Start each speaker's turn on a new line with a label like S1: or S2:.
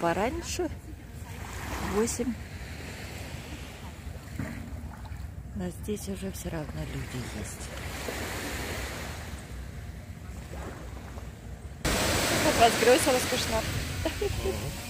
S1: Пораньше. 8. Но здесь уже все равно люди есть.
S2: Как вас бросила скучно.